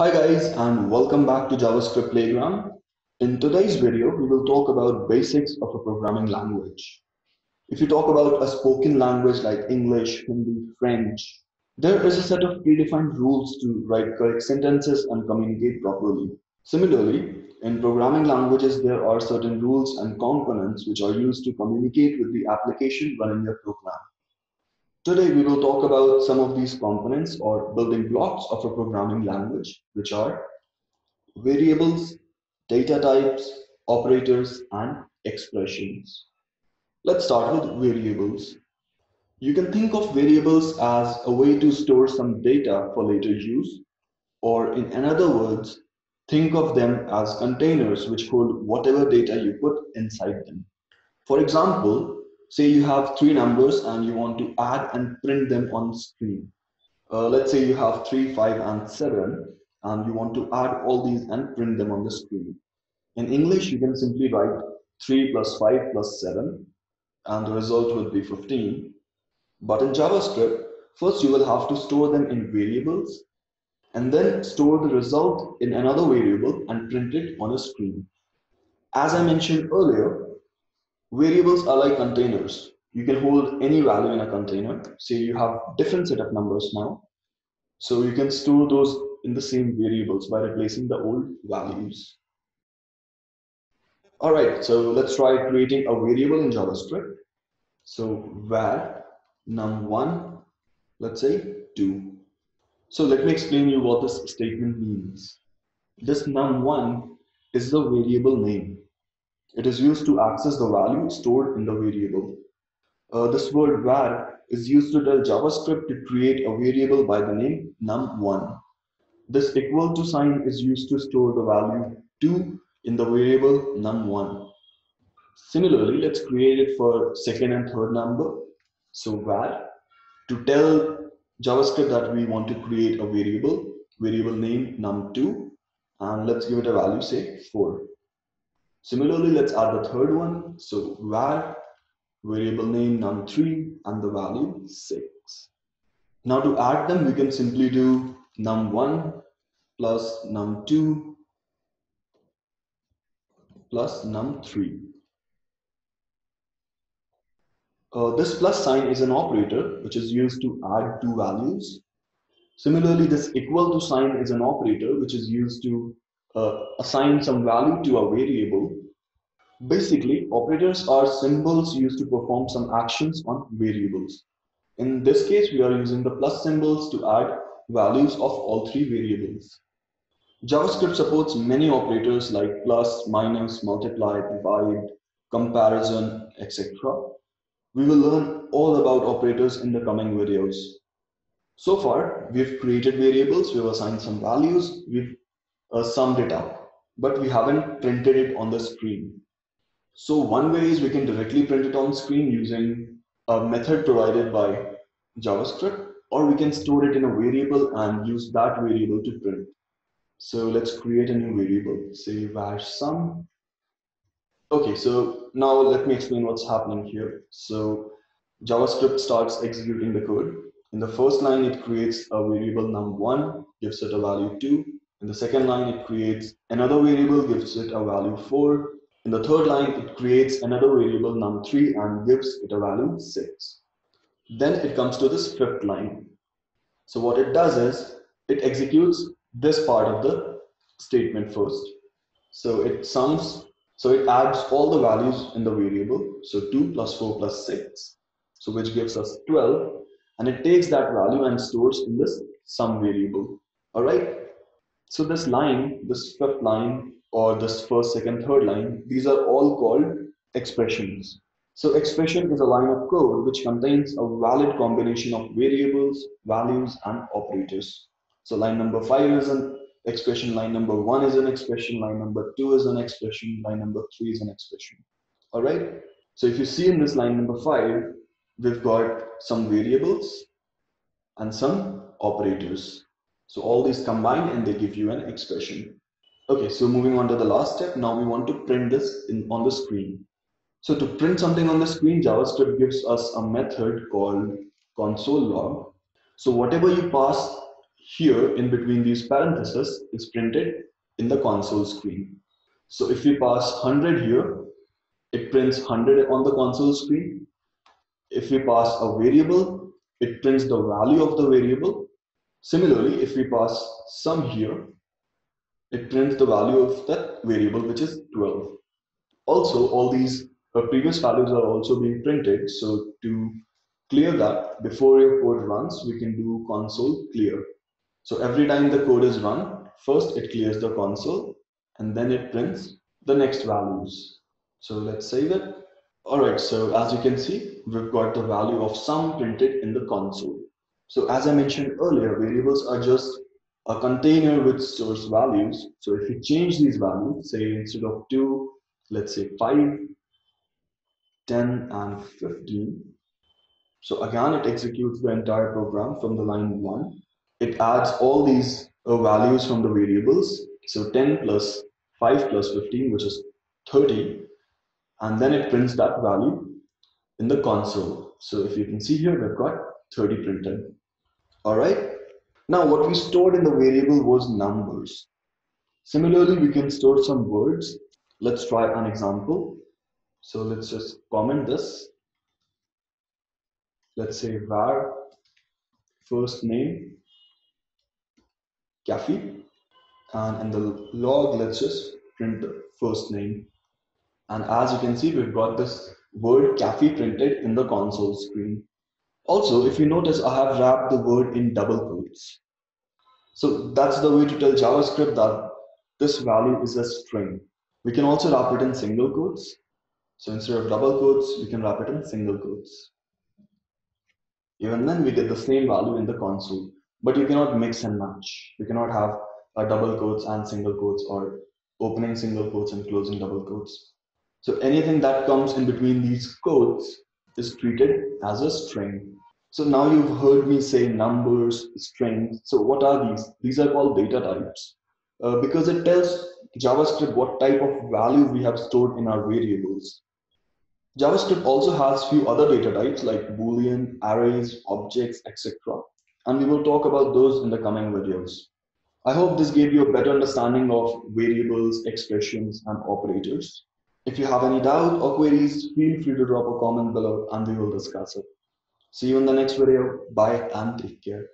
Hi guys and welcome back to JavaScript Playground. In today's video, we will talk about basics of a programming language. If you talk about a spoken language like English, Hindi, French, there is a set of predefined rules to write correct sentences and communicate properly. Similarly, in programming languages, there are certain rules and components which are used to communicate with the application running your program. Today we will talk about some of these components or building blocks of a programming language, which are variables, data types, operators, and expressions. Let's start with variables. You can think of variables as a way to store some data for later use, or in other words, think of them as containers which hold whatever data you put inside them. For example, say you have three numbers and you want to add and print them on screen. Uh, let's say you have three, five, and seven, and you want to add all these and print them on the screen. In English, you can simply write three plus five plus seven, and the result would be 15. But in JavaScript, first you will have to store them in variables, and then store the result in another variable and print it on a screen. As I mentioned earlier, Variables are like containers. You can hold any value in a container. Say you have different set of numbers now. So you can store those in the same variables by replacing the old values. All right, so let's try creating a variable in JavaScript. So var num1, let's say 2. So let me explain you what this statement means. This num1 is the variable name. It is used to access the value stored in the variable. Uh, this word var is used to tell JavaScript to create a variable by the name num1. This equal to sign is used to store the value 2 in the variable num1. Similarly, let's create it for second and third number. So var to tell JavaScript that we want to create a variable, variable name num2, and let's give it a value, say 4. Similarly, let's add the third one. So var variable name num3 and the value 6. Now to add them, we can simply do num1 plus num2 plus num3. Uh, this plus sign is an operator which is used to add two values. Similarly, this equal to sign is an operator which is used to uh, assign some value to a variable. Basically, operators are symbols used to perform some actions on variables. In this case, we are using the plus symbols to add values of all three variables. JavaScript supports many operators like plus, minus, multiply, divide, comparison, etc. We will learn all about operators in the coming videos. So far, we've created variables, we've assigned some values, we've uh, summed it up, but we haven't printed it on the screen. So one way is we can directly print it on screen using a method provided by JavaScript, or we can store it in a variable and use that variable to print. So let's create a new variable, say var sum. Okay, so now let me explain what's happening here. So JavaScript starts executing the code. In the first line, it creates a variable num1, gives it a value 2, in the second line, it creates another variable, gives it a value 4. In the third line, it creates another variable num3 and gives it a value 6. Then it comes to this fifth line. So what it does is, it executes this part of the statement first. So it sums, so it adds all the values in the variable. So 2 plus 4 plus 6, so which gives us 12. And it takes that value and stores in this sum variable. All right. So this line, this fifth line, or this first, second, third line, these are all called expressions. So expression is a line of code which contains a valid combination of variables, values, and operators. So line number five is an expression, line number one is an expression, line number two is an expression, line number three is an expression. All right. So if you see in this line number five, we've got some variables and some operators. So all these combined and they give you an expression. Okay, so moving on to the last step. Now we want to print this in, on the screen. So to print something on the screen, JavaScript gives us a method called console log. So whatever you pass here in between these parentheses is printed in the console screen. So if we pass 100 here, it prints 100 on the console screen. If we pass a variable, it prints the value of the variable. Similarly, if we pass sum here, it prints the value of that variable, which is 12. Also, all these uh, previous values are also being printed. So to clear that, before your code runs, we can do console clear. So every time the code is run, first it clears the console and then it prints the next values. So let's save it. All right, so as you can see, we've got the value of sum printed in the console. So as I mentioned earlier, variables are just a container which stores values. So if you change these values, say instead of 2, let's say 5, 10, and 15. So again, it executes the entire program from the line 1. It adds all these uh, values from the variables. So 10 plus 5 plus 15, which is 30. And then it prints that value in the console. So if you can see here, we've got 30 printed. All right. Now what we stored in the variable was numbers. Similarly, we can store some words. Let's try an example. So let's just comment this. Let's say var first name Cafe and in the log let's just print the first name and as you can see we've got this word cafe printed in the console screen also, if you notice, I have wrapped the word in double quotes. So that's the way to tell JavaScript that this value is a string. We can also wrap it in single quotes. So instead of double quotes, we can wrap it in single quotes. Even then, we get the same value in the console. But you cannot mix and match. You cannot have a double quotes and single quotes or opening single quotes and closing double quotes. So anything that comes in between these quotes is treated as a string. So now you've heard me say numbers, strings. So what are these? These are called data types uh, because it tells JavaScript what type of value we have stored in our variables. JavaScript also has few other data types like Boolean, arrays, objects, etc. And we will talk about those in the coming videos. I hope this gave you a better understanding of variables, expressions, and operators. If you have any doubt or queries, feel free to drop a comment below and we will discuss it. See you in the next video. Bye and take care.